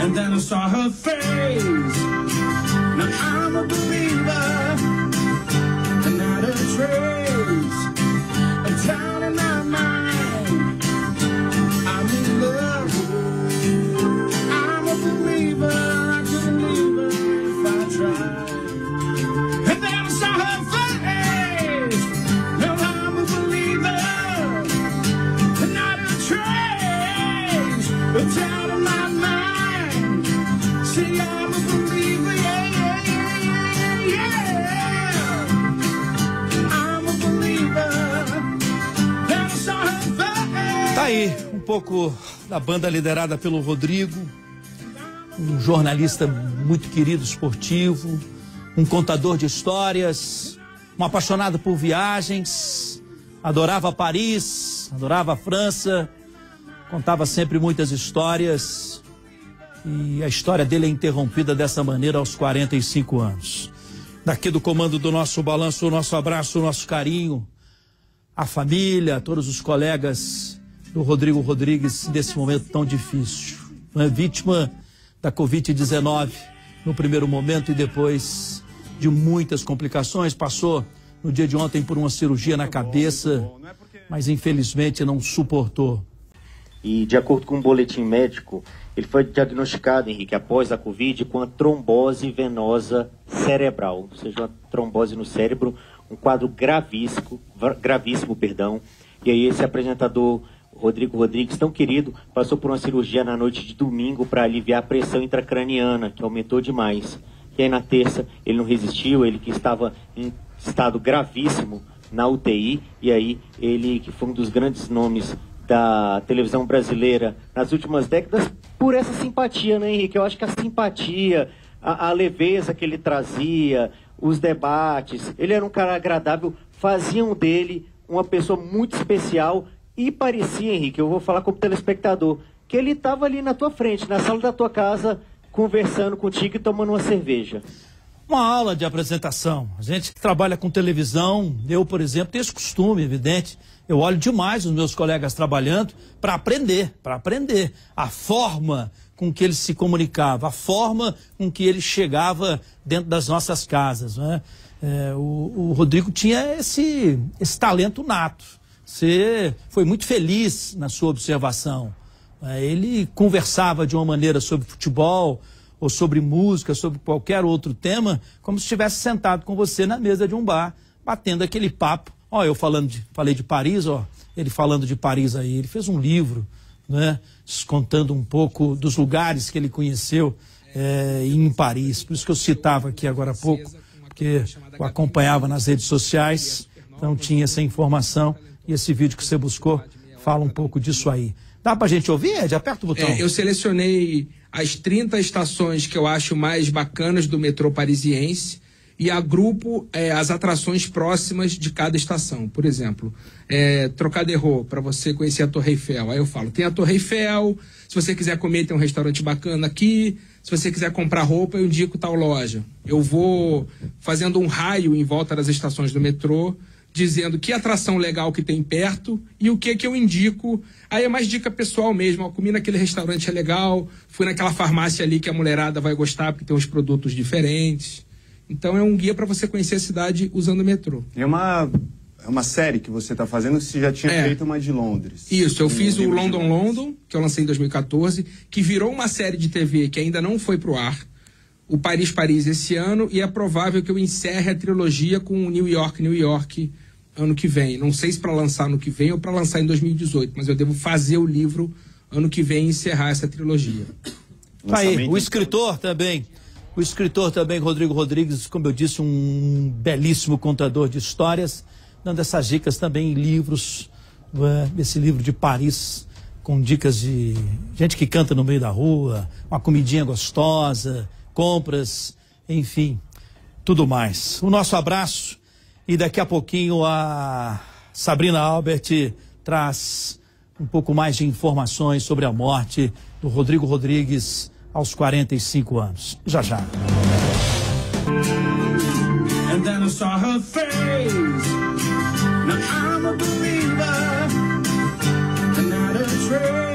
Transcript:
And then I saw her face. Now I'm a believer. And not a trace. Aí, um pouco da banda liderada pelo Rodrigo, um jornalista muito querido, esportivo, um contador de histórias, um apaixonado por viagens, adorava Paris, adorava a França, contava sempre muitas histórias e a história dele é interrompida dessa maneira aos 45 anos. Daqui do comando do nosso balanço, o nosso abraço, o nosso carinho, a família, todos os colegas do Rodrigo Rodrigues nesse momento tão difícil. Né? Vítima da Covid-19 no primeiro momento e depois de muitas complicações. Passou no dia de ontem por uma cirurgia na cabeça, mas infelizmente não suportou. E de acordo com um boletim médico, ele foi diagnosticado, Henrique, após a Covid, com a trombose venosa cerebral, ou seja, uma trombose no cérebro, um quadro gravíssimo, gravíssimo, perdão. E aí esse apresentador Rodrigo Rodrigues, tão querido, passou por uma cirurgia na noite de domingo para aliviar a pressão intracraniana, que aumentou demais. E aí na terça ele não resistiu, ele que estava em estado gravíssimo na UTI, e aí ele que foi um dos grandes nomes da televisão brasileira nas últimas décadas por essa simpatia, né, Henrique? Eu acho que a simpatia, a, a leveza que ele trazia, os debates, ele era um cara agradável, faziam dele uma pessoa muito especial e parecia, Henrique, eu vou falar como telespectador, que ele estava ali na tua frente, na sala da tua casa, conversando contigo e tomando uma cerveja. Uma aula de apresentação. A gente que trabalha com televisão, eu, por exemplo, tenho esse costume, evidente. Eu olho demais os meus colegas trabalhando para aprender, para aprender a forma com que ele se comunicava, a forma com que ele chegava dentro das nossas casas. Né? É, o, o Rodrigo tinha esse, esse talento nato. Você foi muito feliz na sua observação. É, Ele conversava de uma maneira sobre futebol, ou sobre música, sobre qualquer outro tema, como se estivesse sentado com você na mesa de um bar, batendo aquele papo. Ó, eu falando de, falei de Paris, ó, ele falando de Paris aí, ele fez um livro, né, contando um pouco dos lugares que ele conheceu é, em Paris. Por isso que eu citava aqui agora há pouco, porque eu acompanhava nas redes sociais, então tinha essa informação e esse vídeo que você buscou fala um pouco disso aí. Dá pra gente ouvir, Ed? Aperta o botão. É, eu selecionei as 30 estações que eu acho mais bacanas do metrô parisiense e agrupo é, as atrações próximas de cada estação. Por exemplo, é, Trocadero, para você conhecer a Torre Eiffel. Aí eu falo, tem a Torre Eiffel, se você quiser comer, tem um restaurante bacana aqui. Se você quiser comprar roupa, eu indico tal loja. Eu vou fazendo um raio em volta das estações do metrô, dizendo que atração legal que tem perto e o que que eu indico. Aí é mais dica pessoal mesmo. Ó, comi naquele restaurante é legal, fui naquela farmácia ali que a mulherada vai gostar porque tem uns produtos diferentes. Então é um guia para você conhecer a cidade usando o metrô. É uma, é uma série que você está fazendo, você já tinha É. feito uma de Londres. Isso, eu fiz o London London, que eu lancei em 2014, que virou uma série de TV que ainda não foi pro ar. O Paris Paris esse ano e é provável que eu encerre a trilogia com o New York New York ano que vem. Não sei se para lançar ano que vem ou para lançar em 2018, mas eu devo fazer o livro ano que vem e encerrar essa trilogia. Tá aí, o escritor também. O escritor também, Rodrigo Rodrigues, como eu disse, um belíssimo contador de histórias, dando essas dicas também em livros, né? esse livro de Paris, com dicas de gente que canta no meio da rua, uma comidinha gostosa, compras, enfim, tudo mais. O nosso abraço e daqui a pouquinho a Sabrina Albert traz um pouco mais de informações sobre a morte do Rodrigo Rodrigues aos 45 anos. Já já. And then I saw her face. Now I'm a believer. Not a.